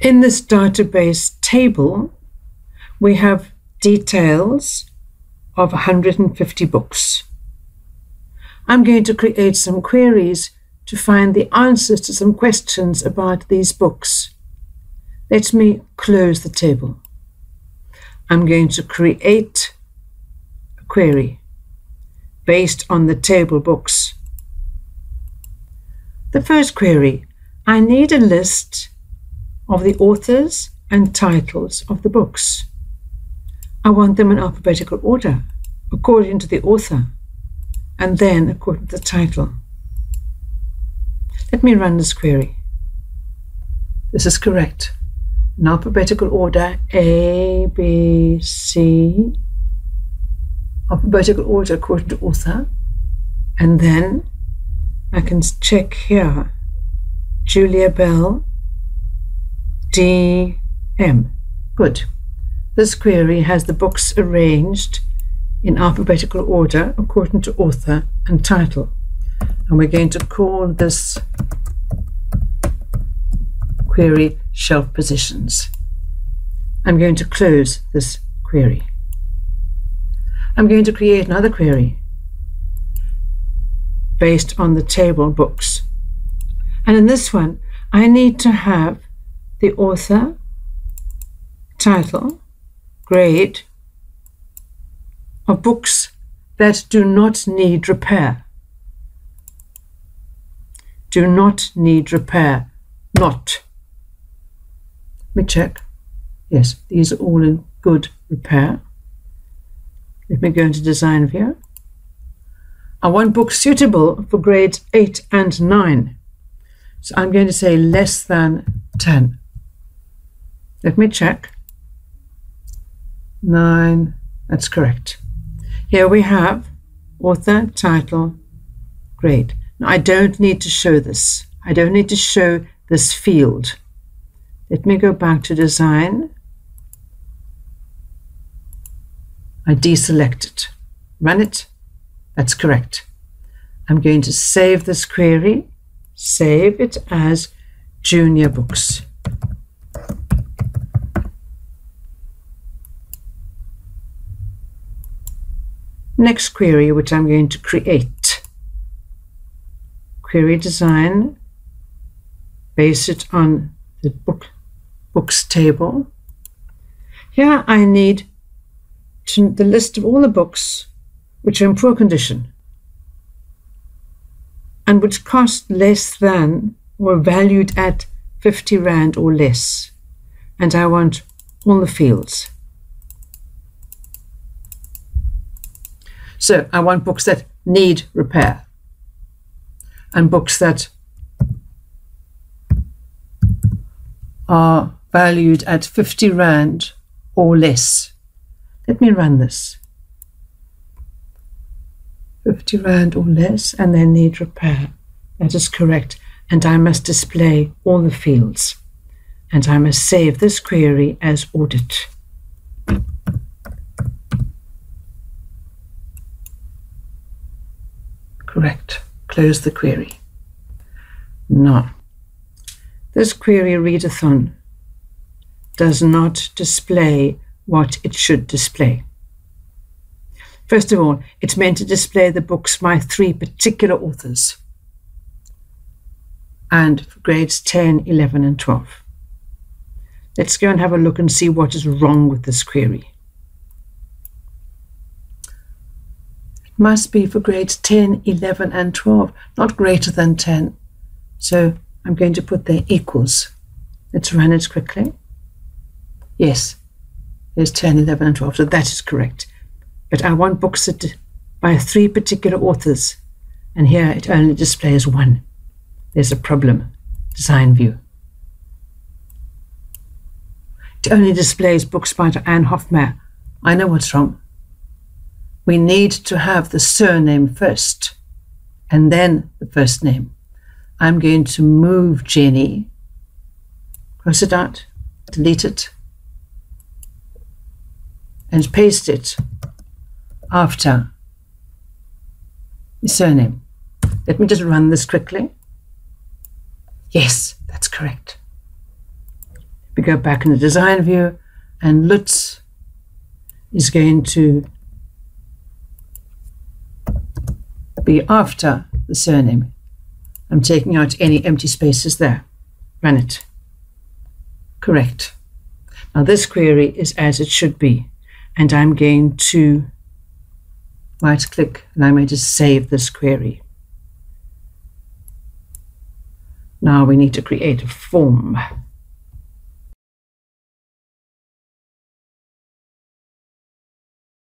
In this database table, we have details of 150 books. I'm going to create some queries to find the answers to some questions about these books. Let me close the table. I'm going to create a query based on the table books. The first query, I need a list of the authors and titles of the books. I want them in alphabetical order, according to the author, and then according to the title. Let me run this query. This is correct. In alphabetical order, A, B, C, alphabetical order according to author, and then I can check here, Julia Bell, D, M. Good. This query has the books arranged in alphabetical order according to author and title. And we're going to call this query shelf positions. I'm going to close this query. I'm going to create another query based on the table books. And in this one, I need to have the author, title, grade of books that do not need repair. Do not need repair. Not. Let me check. Yes, these are all in good repair. Let me go into design view. I want books suitable for grades 8 and 9. So I'm going to say less than 10. Let me check. 9, that's correct. Here we have author, title, grade. Now I don't need to show this. I don't need to show this field. Let me go back to design. I deselect it. Run it. That's correct. I'm going to save this query. Save it as junior books. Next query, which I'm going to create. Query design, base it on the book books table. Here I need to, the list of all the books which are in poor condition and which cost less than or valued at 50 Rand or less. And I want all the fields. So I want books that need repair and books that are valued at 50 Rand or less. Let me run this. 50 Rand or less and they need repair. That is correct. And I must display all the fields. And I must save this query as audit. Correct. Close the query. Now, this query readathon does not display what it should display. First of all, it's meant to display the books by three particular authors and for grades 10, 11, and 12. Let's go and have a look and see what is wrong with this query. Must be for grades 10, 11, and 12, not greater than 10. So I'm going to put there equals. Let's run it quickly. Yes, there's 10, 11, and 12, so that is correct. But I want books that, by three particular authors, and here it only displays one. There's a problem. Design view. It only displays books by Anne Hoffmeyer. I know what's wrong we need to have the surname first and then the first name. I'm going to move Jenny, cross it out, delete it, and paste it after the surname. Let me just run this quickly. Yes, that's correct. We go back in the design view and Lutz is going to be after the surname. I'm taking out any empty spaces there. Run it. Correct. Now this query is as it should be. And I'm going to right click and I'm going to save this query. Now we need to create a form.